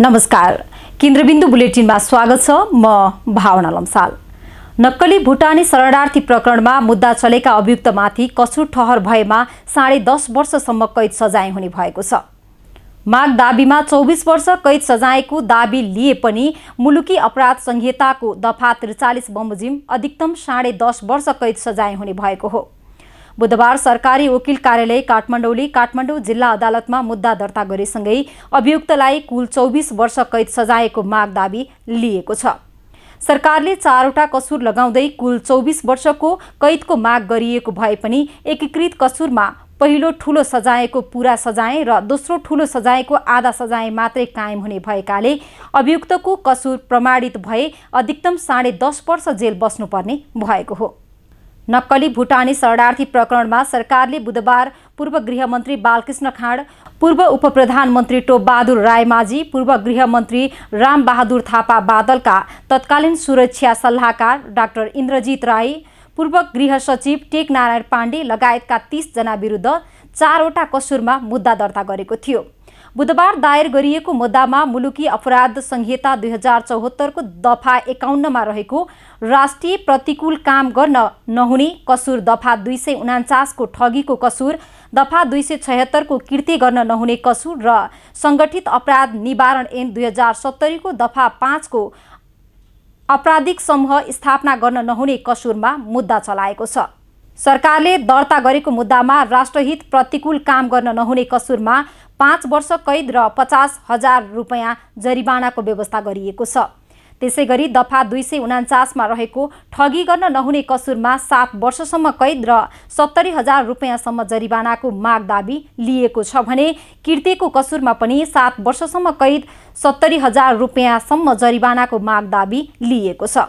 नमस्कार। केन्द्रबिन्दु बुलेटिनमा स्वागत छ। म भावना लम्साल। नक्कली भुटानी शरणार्थी प्रकरणमा मुद्दा चलेका अभियुक्तमाथि कसुर ठहर भएमा साढे दस वर्षसम्म कैद सजाय हुने भएको छ। माग दाबीमा चौबिस वर्ष कैद सजायको दाबी लिए पनि मुलुकी अपराध संहिताको दफा त्रिचालिस बमोजिम अधिकतम साढे दस वर्ष कैद सजाय हुने भएको हो। बुधबार सरकारी वकिल कार्यालय काठमाडौँले काठमाडौँ जिल्ला अदालतमा मुद्दा दर्ता गरेसँगै अभियुक्तलाई कुल चौबिस वर्ष कैद सजायको माग दाबी लिएको छ। सरकारले चारवटा कसुर लगाउँदै कुल चौबिस वर्षको कैदको माग गरिएको भए पनि एकीकृत कसुरमा पहिलो ठुलो सजायको पुरा सजाय र दोस्रो ठुलो सजायको आधा सजाय मात्रै कायम हुने भएकाले अभियुक्तको कसुर प्रमाणित भए अधिकतम साढे दस वर्ष जेल बस्नुपर्ने भएको हो। नक्कली भुटानी शरणार्थी प्रकरणमा सरकारले बुधबार पूर्व गृहमन्त्री बालकृष्ण खाँड पूर्व उप प्रधानमन्त्री टोपबहादुर रायमाझी पूर्व गृहमन्त्री रामबहादुर थापा बादलका तत्कालीन सुरक्षा सल्लाहकार डाक्टर इन्द्रजित राई पूर्व गृह सचिव टेक नारायण पाण्डे लगायतका तीसजना विरुद्ध चारवटा कसुरमा मुद्दा दर्ता गरेको थियो। बुधबार दायर गरिएको मुद्दामा मुलुकी अपराध संहिता दुई हजार चौहत्तरको दफा एकाउन्नमा रहेको राष्ट्रिय प्रतिकूल काम गर्न नहुने कसुर दफा दुई सय उनान्चासको ठगीको कसुर दफा दुई सय छयत्तरको कृत्य गर्न नहुने कसुर र सङ्गठित अपराध निवारण ऐन दुई हजार सत्तरीको दफा पाँचको आपराधिक समूह स्थापना गर्न नहुने कसुरमा मुद्दा चलाएको छ। सरकारले दर्ता गरेको मुद्दामा राष्ट्रहित प्रतिकूल काम गर्न नहुने कसुरमा पाँच वर्ष कैद र पचास हजार रुपियाँ जरिवानाको व्यवस्था गरिएको छ। त्यसै गरी दफा दुई सय उनान्चासमा रहेको ठगी गर्न नहुने कसुरमा सात वर्षसम्म कैद र सत्तरी हजार रुपियाँसम्म जरिवानाको माग दाबी लिएको छ भने कृत्यको कसुरमा पनि सात वर्षसम्म कैद सत्तरी हजार रुपियाँसम्म जरिवानाको माग दाबी लिएको छ।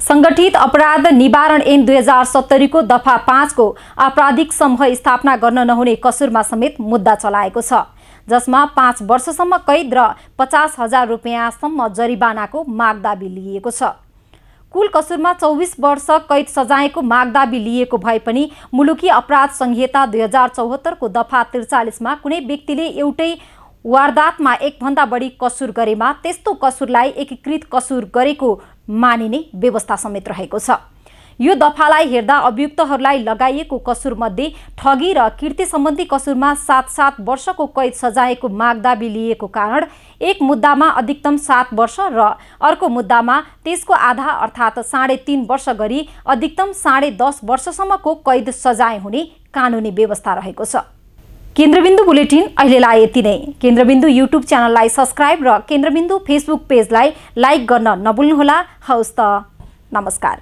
सङ्गठित अपराध निवारण ऐन दुई हजार सत्तरीको दफा पाँचको आपराधिक समूह स्थापना गर्न नहुने कसुरमा समेत मुद्दा चलाएको छ जसमा पाँच वर्षसम्म कैद र पचास हजार रुपियाँसम्म जरिवानाको मागदाबी लिएको छ। कुल कसुरमा चौबिस वर्ष कैद सजायको मागदाबी लिएको भए पनि मुलुकी अपराध संहिता दुई हजार चौहत्तरको दफा त्रिचालिसमा कुनै व्यक्तिले एउटै वारदातमा एकभन्दा बढी कसुर गरेमा त्यस्तो कसुरलाई एकीकृत कसुर गरेको मानिने व्यवस्था समेत रहेको छ। यो दफालाई हेर्दा अभियुक्तहरूलाई लगाइएको कसुरमध्ये ठगी र कृति सम्बन्धी कसुरमा सात सात वर्षको कैद सजायको मागदाबी लिएको कारण एक मुद्दामा अधिकतम सात वर्ष र अर्को मुद्दामा त्यसको आधा अर्थात् साढे तिन वर्ष गरी अधिकतम साढे दस वर्षसम्मको कैद सजाय हुने कानुनी व्यवस्था रहेको छ। केन्द्रबिन्दु बुलेटिन अहिलेलाई यति नै। केन्द्रबिन्दु युट्युब च्यानललाई सब्सक्राइब र केन्द्रबिन्दु फेसबुक पेजलाई लाइक गर्न नभुल्नुहोला। हवस् त। नमस्कार।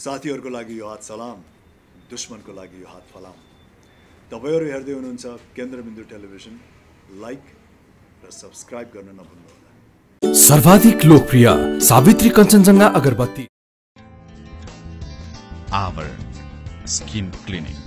साथीहरूको लागि यो हात सलाम दुश्मनको लागि यो हात फलाम। तपाईँहरू हेर्दै हुनुहुन्छ केन्द्रबिन्दु टेलिभिजन। लाइक र सब्सक्राइब गर्न नभुल्नुहोला। सर्वाधिक लोकप्रिय सावित्री कञ्चनजङ्घा अगरबत्ती। Our skin clinic